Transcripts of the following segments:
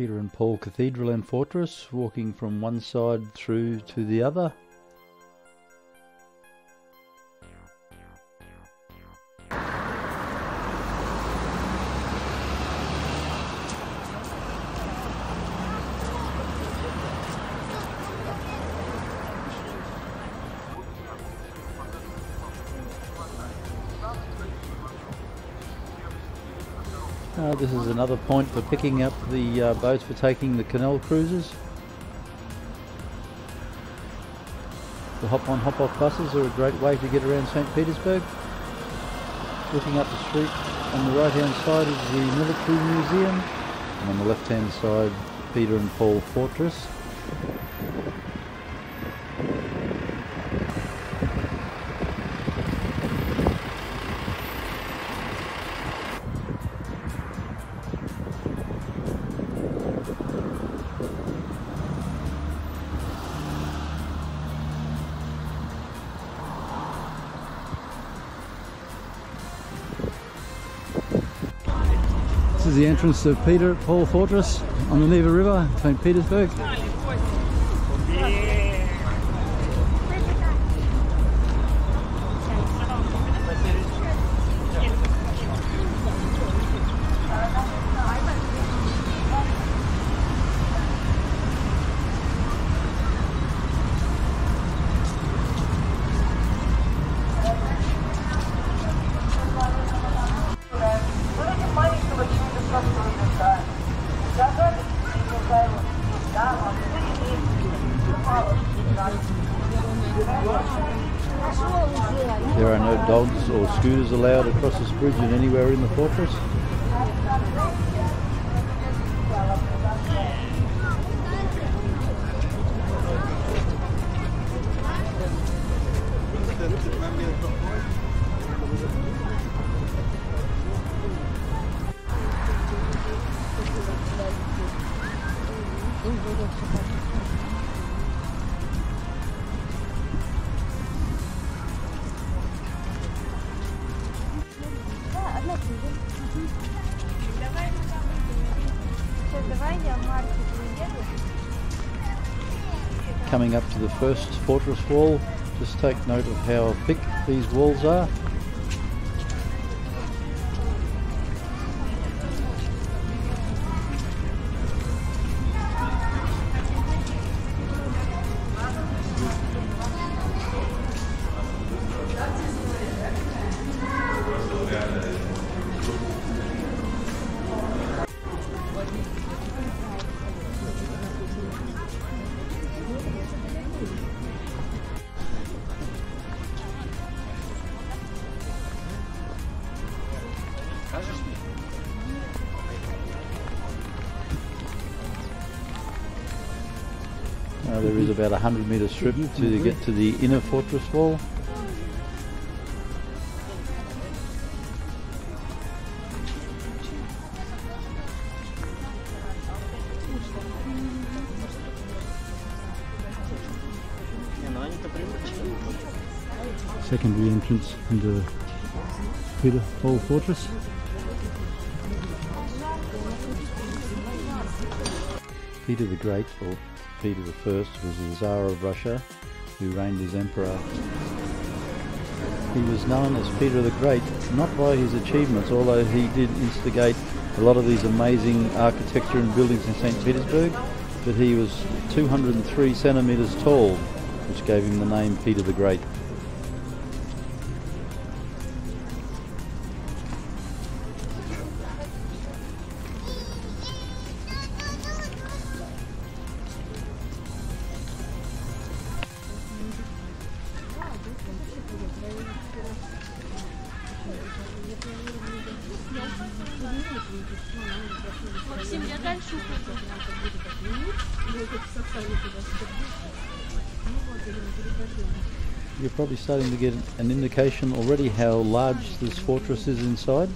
Peter and Paul Cathedral and Fortress, walking from one side through to the other. Uh, this is another point for picking up the uh, boats for taking the canal cruises. The hop-on hop-off buses are a great way to get around St Petersburg. Looking up the street on the right hand side is the military museum and on the left hand side Peter and Paul Fortress. Is the entrance to Peter Paul Fortress on the Neva River, St Petersburg. Scooters allowed across this bridge and anywhere in the fortress. Coming up to the first fortress wall, just take note of how thick these walls are. Uh, there is about a 100 metre strip to get to the inner fortress wall. Secondary entrance into Peter Paul Fortress. Peter the Great, or Peter First, was the Tsar of Russia who reigned as emperor. He was known as Peter the Great not by his achievements, although he did instigate a lot of these amazing architecture and buildings in St. Petersburg, but he was 203 centimetres tall, which gave him the name Peter the Great. Максим, я дальше You're probably starting to get an indication already how large this fortress is inside.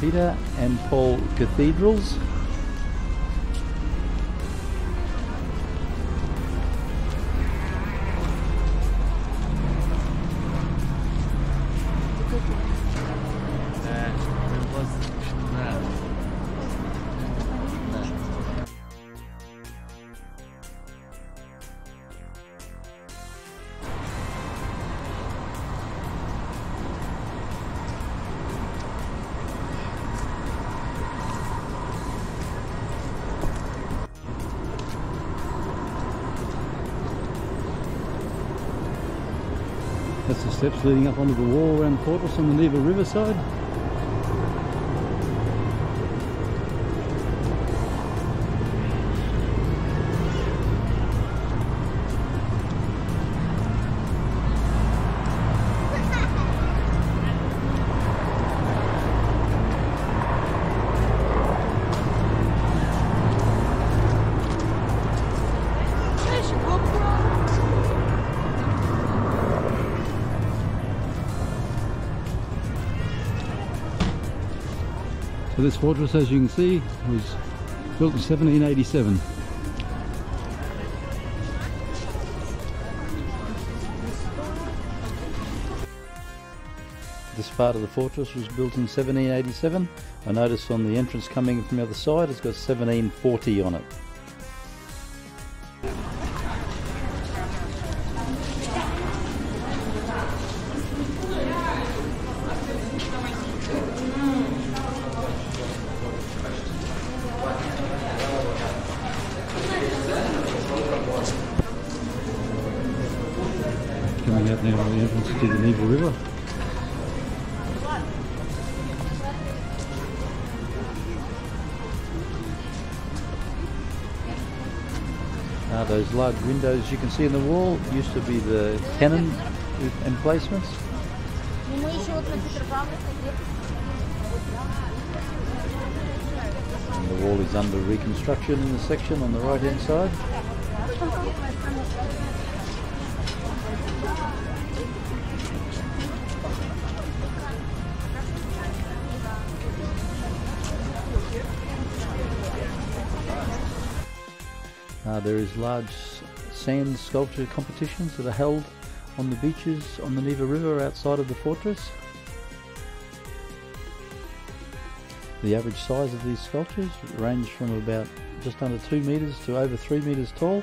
Peter and Paul Cathedrals. That's the steps leading up onto the wall around the fortress on the Neva Riverside. This fortress, as you can see, was built in 1787. This part of the fortress was built in 1787. I noticed on the entrance coming from the other side, it's got 1740 on it. to the Neva River. Now those large windows you can see in the wall used to be the cannon emplacements. And the wall is under reconstruction in the section on the right hand side. Uh, there is large sand sculpture competitions that are held on the beaches on the Neva River outside of the fortress. The average size of these sculptures range from about just under 2 metres to over 3 metres tall.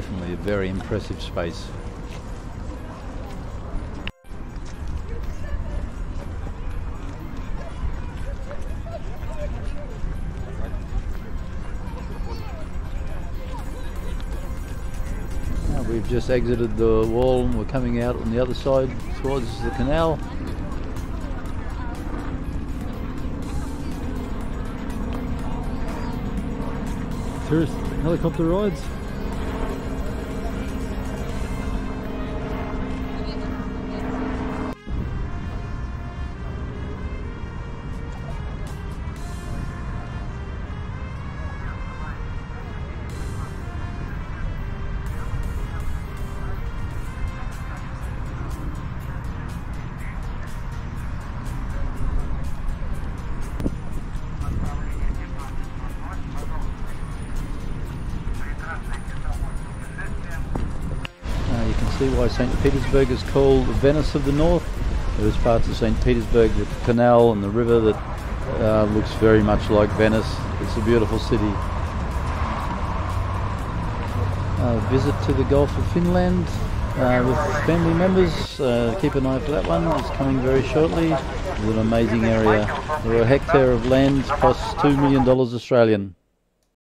Definitely a very impressive space. Now we've just exited the wall and we're coming out on the other side towards the canal. Tourist helicopter rides. Why St. Petersburg is called Venice of the North. There is parts of St. Petersburg, the canal and the river that uh, looks very much like Venice. It's a beautiful city. Uh, visit to the Gulf of Finland uh, with family members. Uh, keep an eye for that one. It's coming very shortly. It's an amazing area. Where a hectare of land costs $2 million Australian.